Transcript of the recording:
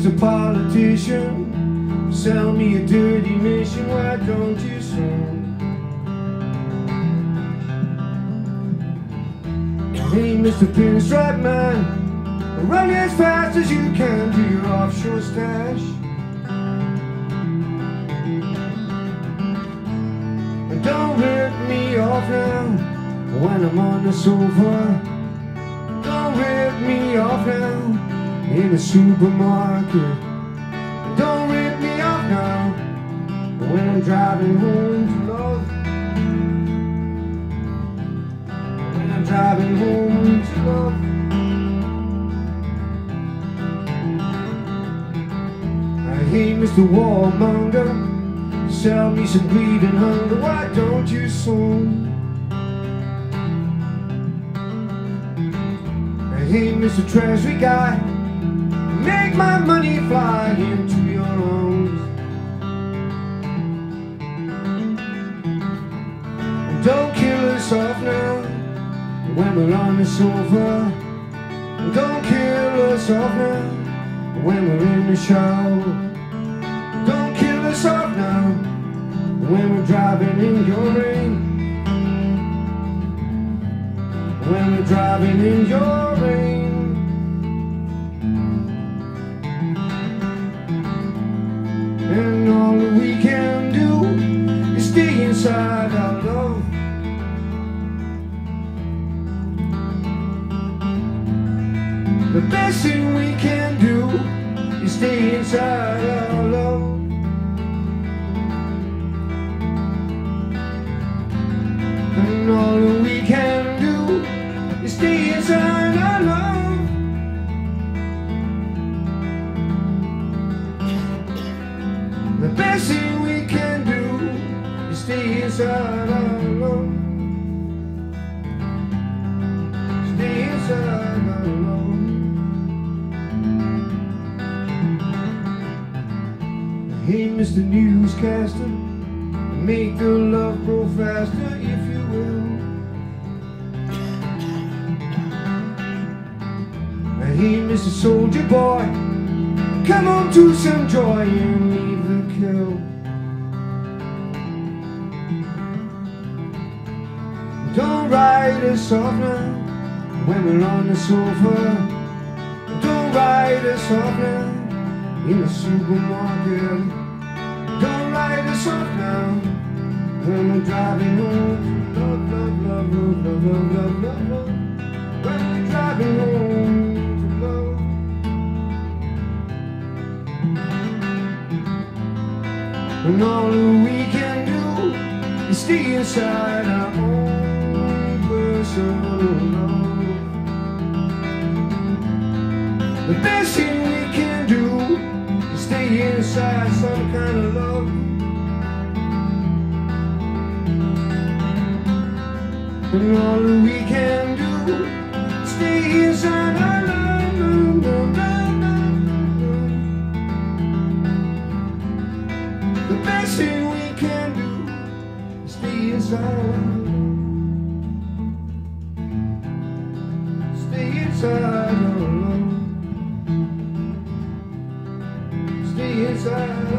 Mr. Politician, sell me a dirty mission, why don't you soon? Hey, Mr. Pinstripe Man, run as fast as you can to your offshore stash. And don't rip me off now when I'm on the sofa. Don't rip me off now in the supermarket. Don't rip me off now when I'm driving home to love. When I'm driving home to love. I Mr. Warmonger. Sell me some greed and hunger. Why don't you soon? Hey, Mr. Treasury Guy, make my money fly into your arms. And don't kill us off now when we're on the sofa. Don't kill us off now when we're in the shower. Don't kill us off now when we're driving in your rain. When we're driving in your The best thing we can do is stay inside love. And all we can do is stay inside love. The best thing love. Stay inside love. Hey, Mr. Newscaster, make the love grow faster if you will. Hey, Mr. Soldier Boy, come on to some joy and leave the kill. Don't write us off now when we're on the sofa. Don't write us off now in the supermarket. Don't write us off now when we're driving home. Love, love, love, love, love, love, love, love, love. When we're driving home. And all we can do is stay inside our own personal love. The best thing we can do is stay inside some kind of love. And all that we can do is stay inside our love. love, love, love, love. The best thing we can do is stay inside. Stay Jesus.